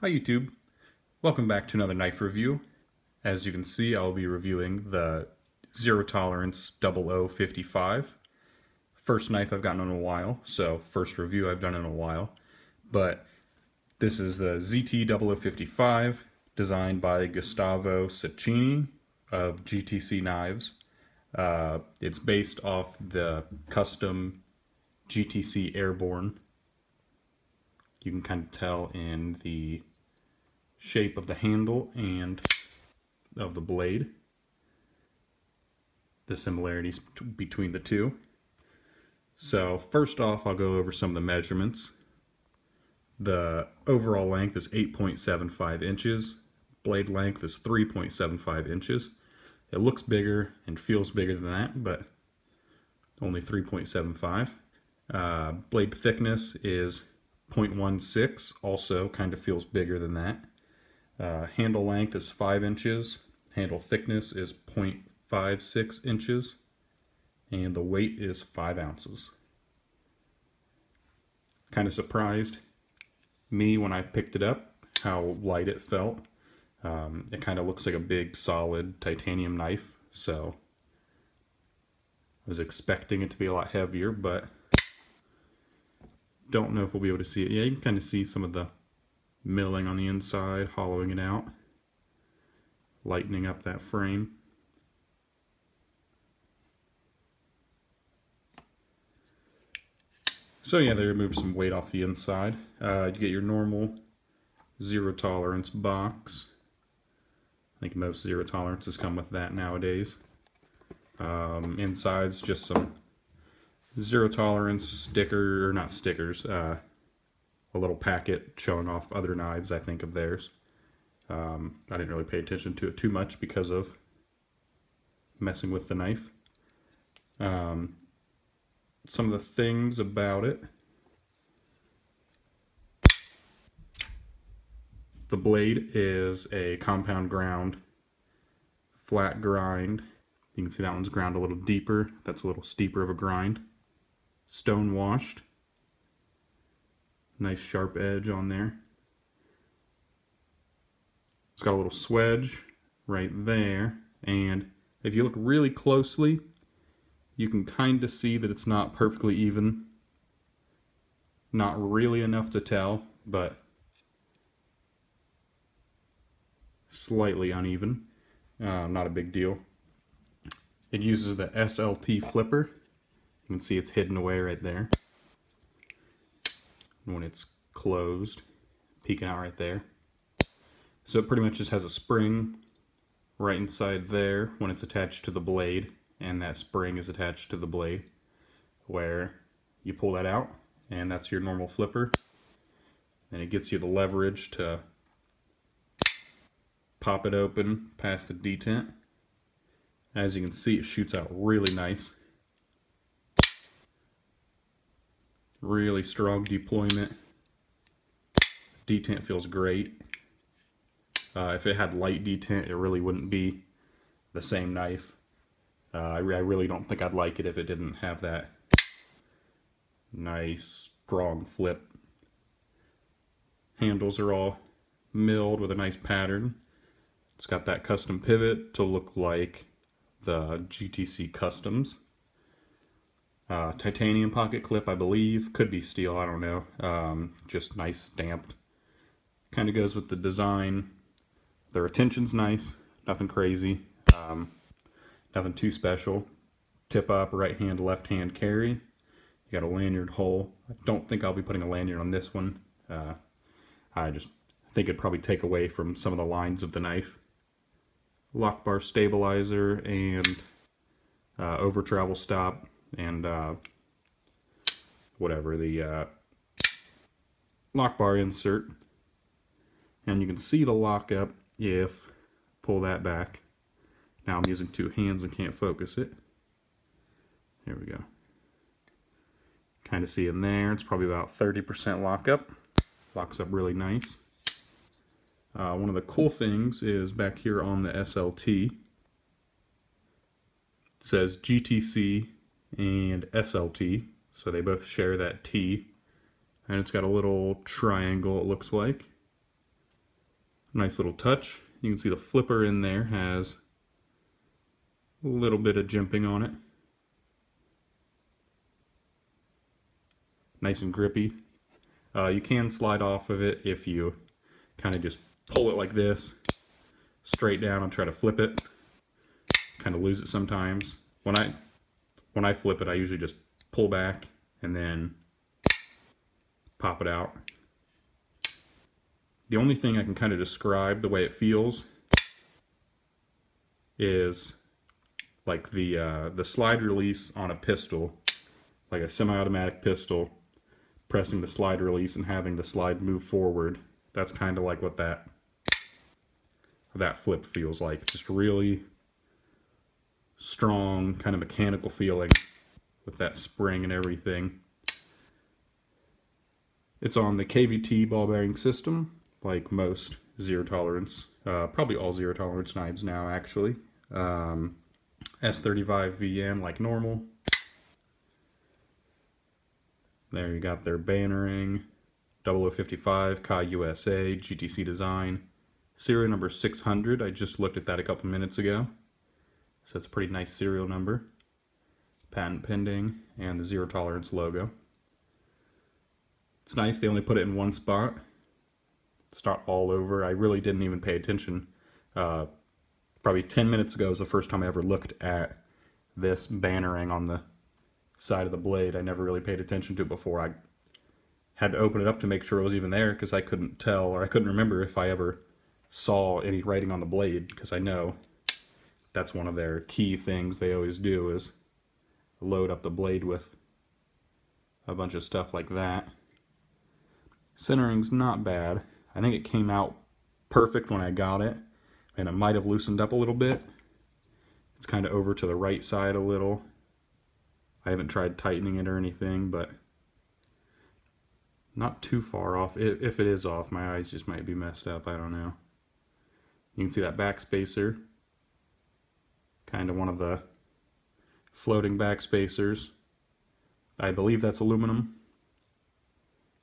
Hi YouTube, welcome back to another knife review. As you can see I'll be reviewing the Zero Tolerance 0055. First knife I've gotten in a while, so first review I've done in a while. But this is the ZT0055 designed by Gustavo Cecchini of GTC Knives. Uh, it's based off the custom GTC Airborne you can kind of tell in the shape of the handle and of the blade. The similarities between the two. So first off I'll go over some of the measurements. The overall length is 8.75 inches. Blade length is 3.75 inches. It looks bigger and feels bigger than that but only 3.75 uh, blade thickness is 0.16 also kind of feels bigger than that. Uh, handle length is 5 inches. Handle thickness is 0.56 inches. And the weight is 5 ounces. Kind of surprised me when I picked it up how light it felt. Um, it kind of looks like a big solid titanium knife. So I was expecting it to be a lot heavier, but don't know if we'll be able to see it. Yeah, you can kind of see some of the milling on the inside, hollowing it out, lightening up that frame. So yeah, they removed some weight off the inside. Uh, you get your normal zero tolerance box. I think most zero tolerances come with that nowadays. Um, inside's just some zero tolerance sticker, or not stickers, uh, a little packet showing off other knives, I think, of theirs. Um, I didn't really pay attention to it too much because of messing with the knife. Um, some of the things about it. The blade is a compound ground, flat grind. You can see that one's ground a little deeper. That's a little steeper of a grind stone washed. Nice sharp edge on there. It's got a little swedge right there. And if you look really closely, you can kind of see that it's not perfectly even. Not really enough to tell, but slightly uneven. Uh, not a big deal. It uses the SLT flipper you can see it's hidden away right there. When it's closed, peeking out right there. So it pretty much just has a spring right inside there when it's attached to the blade and that spring is attached to the blade where you pull that out and that's your normal flipper. And it gets you the leverage to pop it open past the detent. As you can see it shoots out really nice Really strong deployment. Detent feels great. Uh, if it had light detent, it really wouldn't be the same knife. Uh, I, re I really don't think I'd like it if it didn't have that nice, strong flip. Handles are all milled with a nice pattern. It's got that custom pivot to look like the GTC Customs. Uh, titanium pocket clip, I believe. Could be steel, I don't know. Um, just nice stamped. Kind of goes with the design. The retention's nice. Nothing crazy. Um, nothing too special. Tip up, right hand, left hand carry. You got a lanyard hole. I don't think I'll be putting a lanyard on this one. Uh, I just think it'd probably take away from some of the lines of the knife. Lock bar stabilizer and uh, over travel stop and uh, whatever the uh, lock bar insert. And you can see the lockup if pull that back. Now I'm using two hands and can't focus it. There we go. Kind of see in there it's probably about 30% lockup. Locks up really nice. Uh, one of the cool things is back here on the SLT says GTC and SLT. So they both share that T. And it's got a little triangle, it looks like. Nice little touch. You can see the flipper in there has a little bit of jimping on it. Nice and grippy. Uh, you can slide off of it if you kind of just pull it like this, straight down and try to flip it. Kind of lose it sometimes. When I when I flip it, I usually just pull back and then pop it out. The only thing I can kind of describe the way it feels is like the uh, the slide release on a pistol, like a semi-automatic pistol, pressing the slide release and having the slide move forward. That's kind of like what that that flip feels like. Just really strong, kind of mechanical feeling with that spring and everything. It's on the KVT ball bearing system, like most zero tolerance, uh, probably all zero tolerance knives now actually. Um, S35VN like normal. There you got their bannering, 0055, Kai USA, GTC design. Serial number 600, I just looked at that a couple minutes ago. So that's a pretty nice serial number. Patent pending, and the zero tolerance logo. It's nice, they only put it in one spot. It's not all over. I really didn't even pay attention. Uh, probably 10 minutes ago was the first time I ever looked at this bannering on the side of the blade. I never really paid attention to it before. I had to open it up to make sure it was even there because I couldn't tell or I couldn't remember if I ever saw any writing on the blade because I know that's one of their key things they always do is load up the blade with a bunch of stuff like that. Centering's not bad. I think it came out perfect when I got it and it might have loosened up a little bit. It's kind of over to the right side a little. I haven't tried tightening it or anything, but not too far off. If it is off, my eyes just might be messed up. I don't know. You can see that back spacer. Kind of one of the floating back spacers. I believe that's aluminum.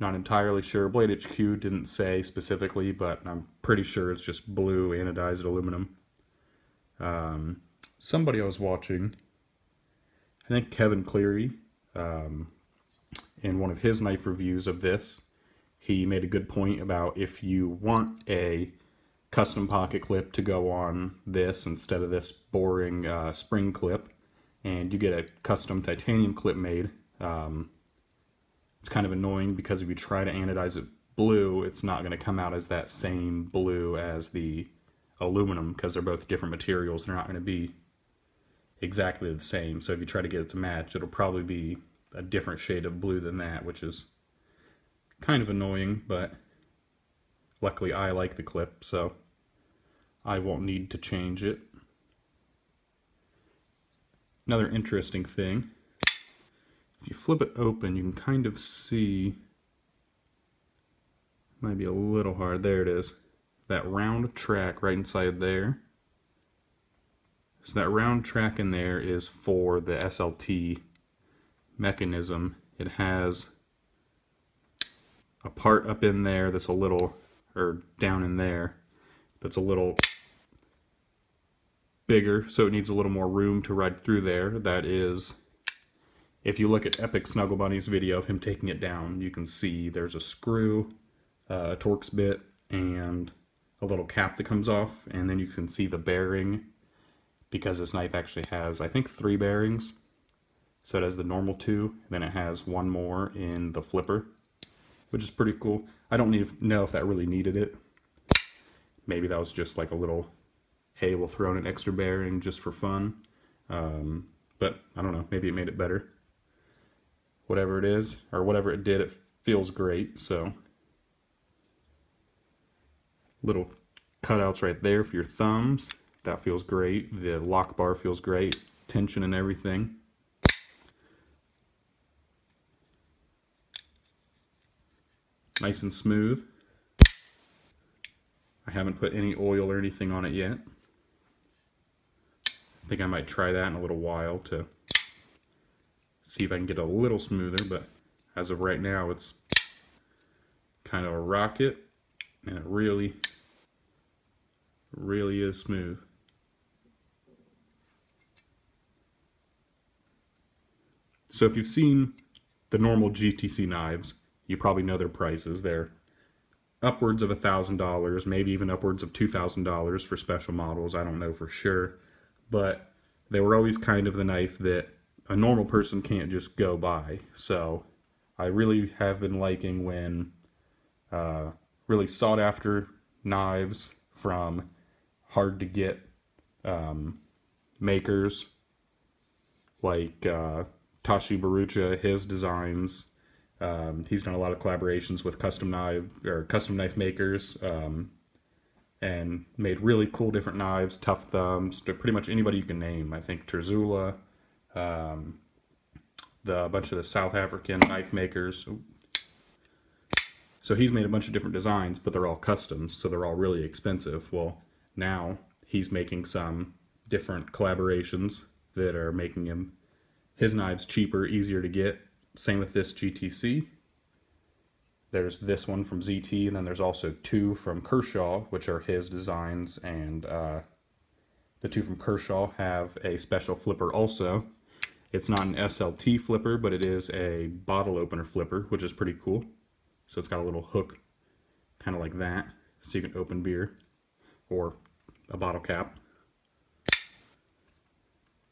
Not entirely sure. Blade HQ didn't say specifically, but I'm pretty sure it's just blue anodized aluminum. Um, somebody I was watching, I think Kevin Cleary, um, in one of his knife reviews of this, he made a good point about if you want a custom pocket clip to go on this instead of this boring uh, spring clip, and you get a custom titanium clip made, um, it's kind of annoying because if you try to anodize it blue, it's not going to come out as that same blue as the aluminum because they're both different materials. They're not going to be exactly the same. So if you try to get it to match, it'll probably be a different shade of blue than that, which is kind of annoying, but luckily I like the clip, so I won't need to change it. Another interesting thing if you flip it open, you can kind of see, might be a little hard, there it is, that round track right inside there. So that round track in there is for the SLT mechanism. It has a part up in there that's a little, or down in there, that's a little bigger, so it needs a little more room to ride through there. That is if you look at Epic Snuggle Bunny's video of him taking it down, you can see there's a screw, uh, a Torx bit, and a little cap that comes off, and then you can see the bearing because this knife actually has, I think, three bearings. So it has the normal two, then it has one more in the flipper, which is pretty cool. I don't need know if that really needed it. Maybe that was just like a little, hey, we'll throw in an extra bearing just for fun. Um, but I don't know, maybe it made it better whatever it is, or whatever it did, it feels great. So little cutouts right there for your thumbs. That feels great. The lock bar feels great. Tension and everything. Nice and smooth. I haven't put any oil or anything on it yet. I think I might try that in a little while to see if I can get a little smoother, but as of right now, it's kind of a rocket, and it really really is smooth. So if you've seen the normal GTC knives, you probably know their prices. They're upwards of a $1,000, maybe even upwards of $2,000 for special models. I don't know for sure. But they were always kind of the knife that a normal person can't just go buy. So I really have been liking when uh, really sought after knives from hard to get um, makers like uh, Tashi Bharucha, his designs. Um, he's done a lot of collaborations with custom knife or custom knife makers, um, and made really cool different knives, tough thumbs, to pretty much anybody you can name. I think Terzuola, um, the a bunch of the South African knife makers. So he's made a bunch of different designs, but they're all customs, so they're all really expensive. Well, now he's making some different collaborations that are making him his knives cheaper, easier to get. Same with this GTC. There's this one from ZT, and then there's also two from Kershaw, which are his designs, and uh, the two from Kershaw have a special flipper also. It's not an SLT flipper, but it is a bottle opener flipper, which is pretty cool. So it's got a little hook, kind of like that, so you can open beer or a bottle cap.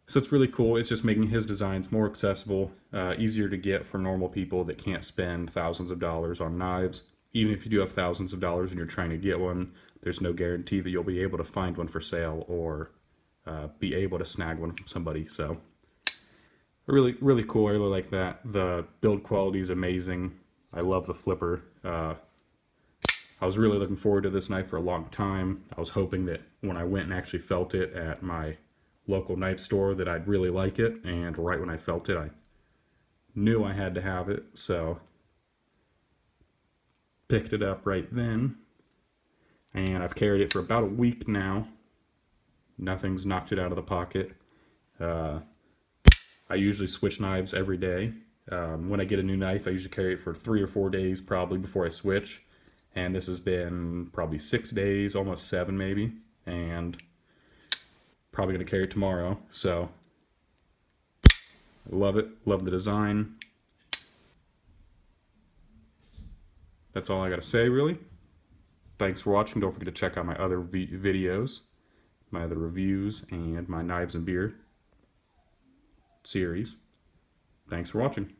So it's really cool. It's just making his designs more accessible, uh, easier to get for normal people that can't spend thousands of dollars on knives. Even if you do have thousands of dollars and you're trying to get one, there's no guarantee that you'll be able to find one for sale or uh, be able to snag one from somebody. So really, really cool. I really like that. The build quality is amazing. I love the flipper. Uh, I was really looking forward to this knife for a long time. I was hoping that when I went and actually felt it at my local knife store that I'd really like it, and right when I felt it, I knew I had to have it, so picked it up right then, and I've carried it for about a week now. Nothing's knocked it out of the pocket. Uh, I usually switch knives every day. Um, when I get a new knife, I usually carry it for three or four days probably before I switch. And this has been probably six days, almost seven maybe. And probably going to carry it tomorrow. So, love it. Love the design. That's all I got to say, really. Thanks for watching. Don't forget to check out my other videos, my other reviews, and my Knives and Beer series. Thanks for watching.